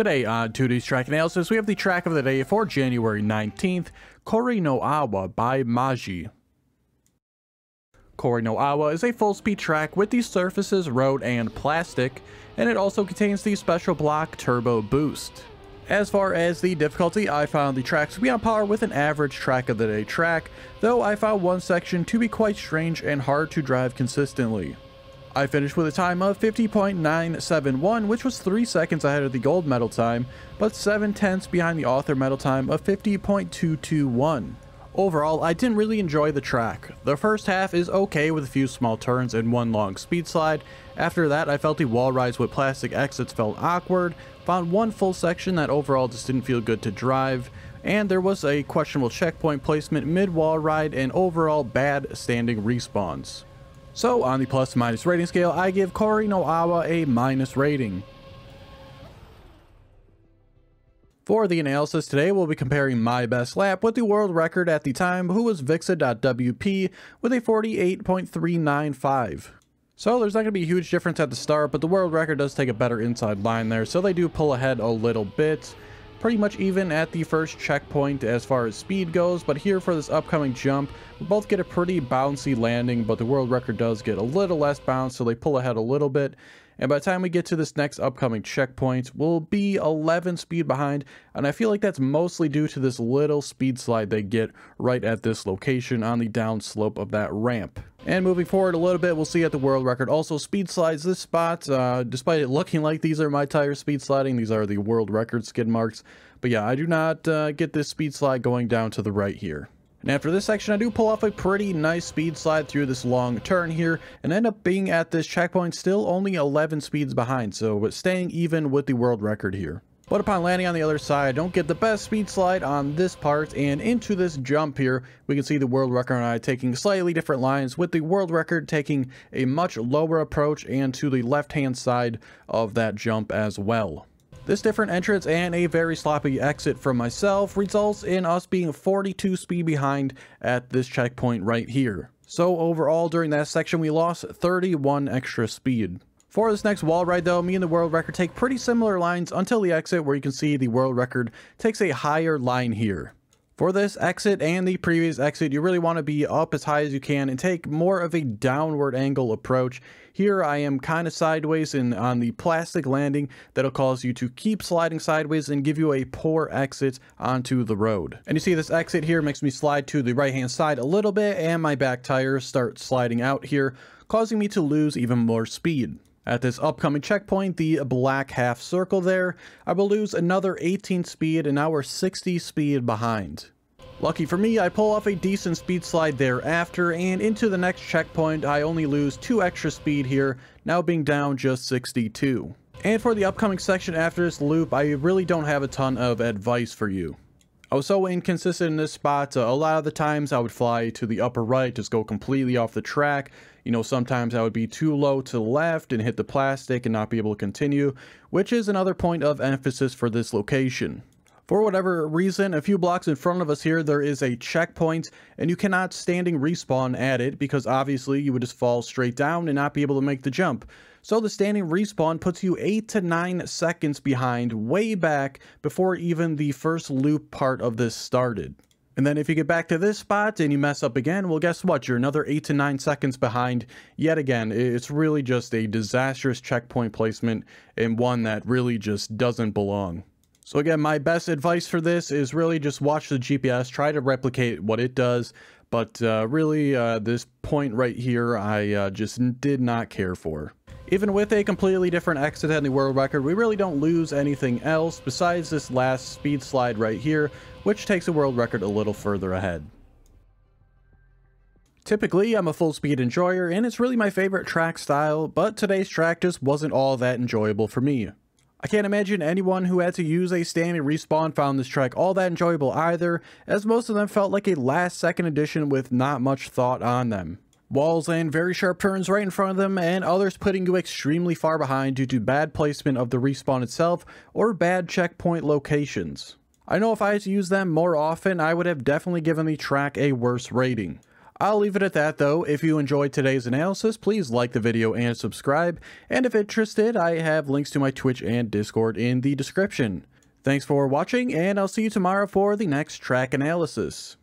Today on Teuty's Track Analysis, we have the track of the day for January 19th, Kori no Awa by Maji. Kori no Awa is a full-speed track with the surfaces, road, and plastic, and it also contains the special block Turbo Boost. As far as the difficulty, I found the track to be on par with an average track of the day track, though I found one section to be quite strange and hard to drive consistently. I finished with a time of 50.971, which was 3 seconds ahead of the gold medal time, but 7 tenths behind the author medal time of 50.221. Overall, I didn't really enjoy the track. The first half is okay with a few small turns and one long speed slide. After that, I felt the wall rides with plastic exits felt awkward, found one full section that overall just didn't feel good to drive, and there was a questionable checkpoint placement mid-wall ride and overall bad standing respawns. So on the plus minus rating scale, I give Kori no Awa a minus rating. For the analysis today, we'll be comparing my best lap with the world record at the time, who was Vixa.WP with a 48.395. So there's not going to be a huge difference at the start, but the world record does take a better inside line there, so they do pull ahead a little bit pretty much even at the first checkpoint as far as speed goes, but here for this upcoming jump, we both get a pretty bouncy landing, but the world record does get a little less bounce, so they pull ahead a little bit. And by the time we get to this next upcoming checkpoint, we'll be 11 speed behind, and I feel like that's mostly due to this little speed slide they get right at this location on the down slope of that ramp. And moving forward a little bit, we'll see at the world record also speed slides this spot. Uh, despite it looking like these are my tires speed sliding, these are the world record skid marks. But yeah, I do not uh, get this speed slide going down to the right here. And after this section, I do pull off a pretty nice speed slide through this long turn here and end up being at this checkpoint still only 11 speeds behind, so staying even with the world record here. But upon landing on the other side, don't get the best speed slide on this part, and into this jump here, we can see the world record and I taking slightly different lines, with the world record taking a much lower approach and to the left-hand side of that jump as well. This different entrance and a very sloppy exit from myself results in us being 42 speed behind at this checkpoint right here. So overall during that section we lost 31 extra speed. For this next wall ride though, me and the world record take pretty similar lines until the exit where you can see the world record takes a higher line here. For this exit and the previous exit, you really want to be up as high as you can and take more of a downward angle approach. Here I am kind of sideways and on the plastic landing that'll cause you to keep sliding sideways and give you a poor exit onto the road. And you see this exit here makes me slide to the right hand side a little bit and my back tires start sliding out here, causing me to lose even more speed. At this upcoming checkpoint, the black half circle there, I will lose another 18 speed and now we're 60 speed behind. Lucky for me, I pull off a decent speed slide thereafter, and into the next checkpoint, I only lose 2 extra speed here, now being down just 62. And for the upcoming section after this loop, I really don't have a ton of advice for you. I was so inconsistent in this spot, uh, a lot of the times I would fly to the upper right, just go completely off the track. You know, sometimes I would be too low to the left and hit the plastic and not be able to continue, which is another point of emphasis for this location. For whatever reason, a few blocks in front of us here, there is a checkpoint, and you cannot standing respawn at it because obviously you would just fall straight down and not be able to make the jump. So the standing respawn puts you 8 to 9 seconds behind, way back, before even the first loop part of this started. And then if you get back to this spot and you mess up again, well guess what, you're another 8 to 9 seconds behind yet again. It's really just a disastrous checkpoint placement and one that really just doesn't belong. So again, my best advice for this is really just watch the GPS, try to replicate what it does, but uh, really uh, this point right here, I uh, just did not care for. Even with a completely different exit than the world record, we really don't lose anything else besides this last speed slide right here, which takes the world record a little further ahead. Typically, I'm a full speed enjoyer, and it's really my favorite track style, but today's track just wasn't all that enjoyable for me. I can't imagine anyone who had to use a standing respawn found this track all that enjoyable either, as most of them felt like a last second addition with not much thought on them. Walls and very sharp turns right in front of them, and others putting you extremely far behind due to bad placement of the respawn itself or bad checkpoint locations. I know if I had to use them more often, I would have definitely given the track a worse rating. I'll leave it at that though. If you enjoyed today's analysis, please like the video and subscribe. And if interested, I have links to my Twitch and Discord in the description. Thanks for watching, and I'll see you tomorrow for the next track analysis.